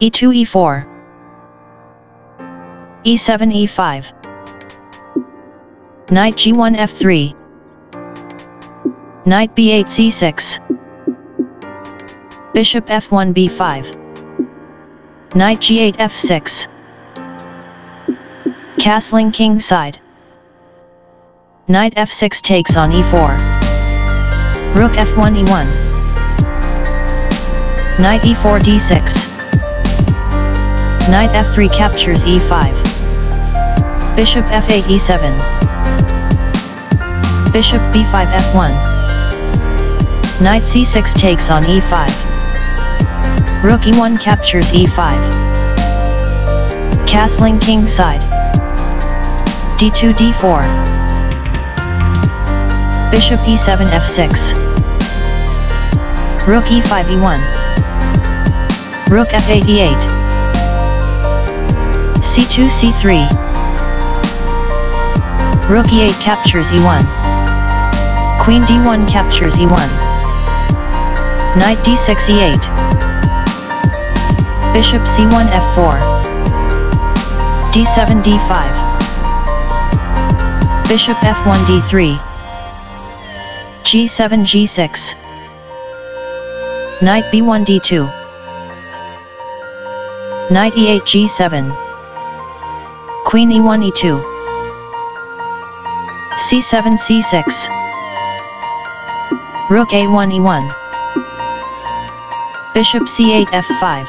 e2 e4 e7 e5 Knight g1 f3 Knight b8 c6 Bishop f1 b5 Knight g8 f6 Castling king side Knight f6 takes on e4 Rook f1 e1 Knight e4 d6 Knight f3 captures e5 Bishop f8 e7 Bishop b5 f1 Knight c6 takes on e5 Rook e1 captures e5 Castling king side. D2 d4 Bishop e7 f6 Rook e5 e1 Rook f8 e8 c2 c3 Rook e8 captures e1 Queen d1 captures e1 Knight d6 e8 Bishop c1 f4 d7 d5 Bishop f1 d3 g7 g6 Knight b1 d2 Knight e8 g7 Queen e1 e2 c7 c6 Rook a1 e1 Bishop c8 f5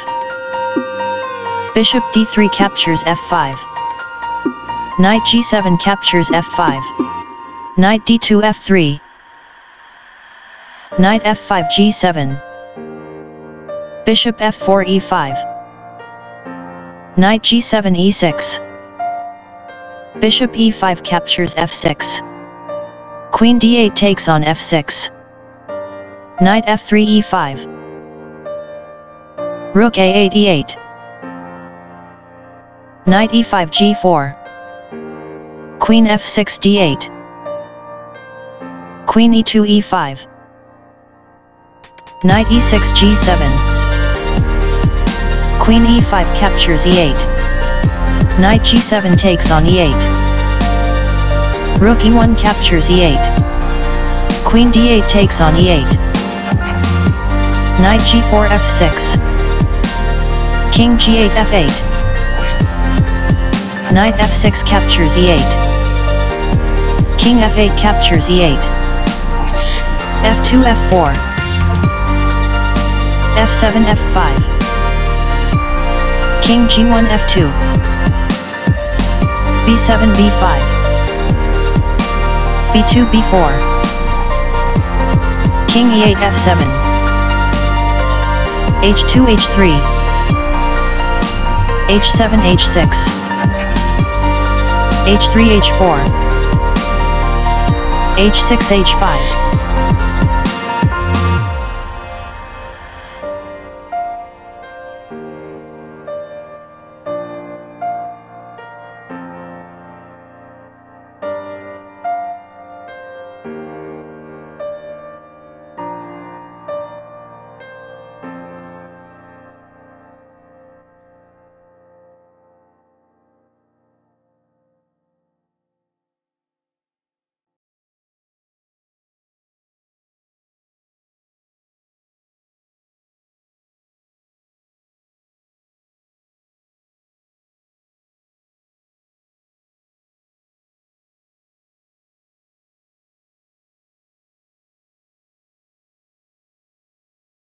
Bishop d3 captures f5 Knight g7 captures f5 Knight d2 f3 Knight f5 g7 Bishop f4 e5 Knight g7 e6 Bishop e5 captures f6. Queen d8 takes on f6. Knight f3 e5. Rook a8 e8. Knight e5 g4. Queen f6 d8. Queen e2 e5. Knight e6 g7. Queen e5 captures e8. Knight g7 takes on e8. Rook e1 captures e8. Queen d8 takes on e8. Knight g4 f6. King g8 f8. Knight f6 captures e8. King f8 captures e8. f2 f4. f7 f5. King g1 f2 b7 b5 b2 b4 king e8 f7 h2 h3 h7 h6 h3 h4 h6 h5